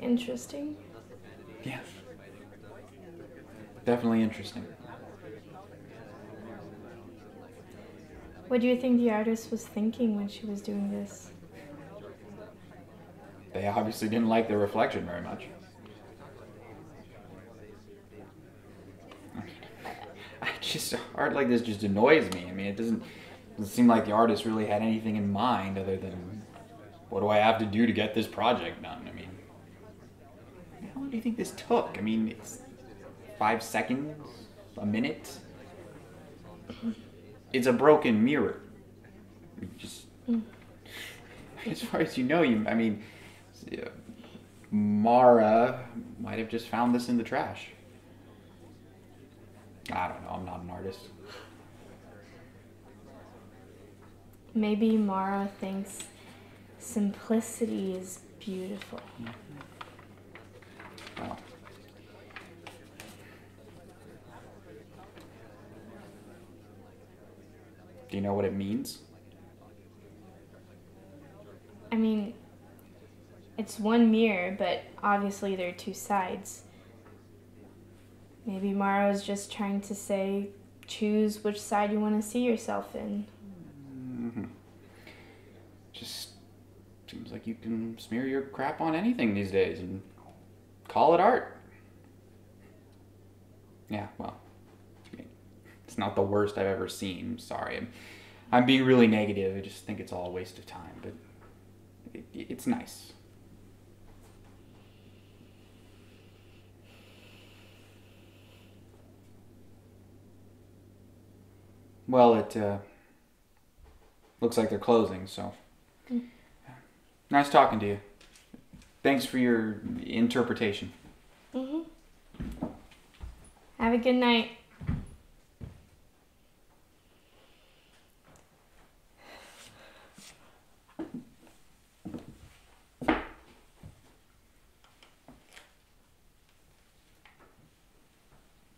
interesting. Yeah. Definitely interesting. What do you think the artist was thinking when she was doing this? They obviously didn't like the reflection very much. I just art like this just annoys me. I mean, it doesn't doesn't seem like the artist really had anything in mind other than what do I have to do to get this project done? I mean, long do you think this took? I mean, it's five seconds, a minute. It's a broken mirror. You Just mm. as far as you know, you. I mean, Mara might have just found this in the trash. I don't know. I'm not an artist. Maybe Mara thinks simplicity is beautiful. Well, do you know what it means? I mean, it's one mirror, but obviously there are two sides. Maybe Mara was just trying to say, choose which side you want to see yourself in. hmm Just seems like you can smear your crap on anything these days and call it art. Yeah, well, it's not the worst I've ever seen. Sorry, I'm, I'm being really negative. I just think it's all a waste of time, but it, it's nice. Well, it uh, looks like they're closing, so. Nice talking to you. Thanks for your interpretation. hmm Have a good night.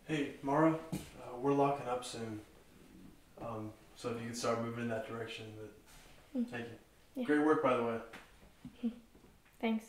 Hey, Mara, uh, we're locking up soon. Um, so if you could start moving in that direction, but thank you. Yeah. Great work, by the way. Thanks.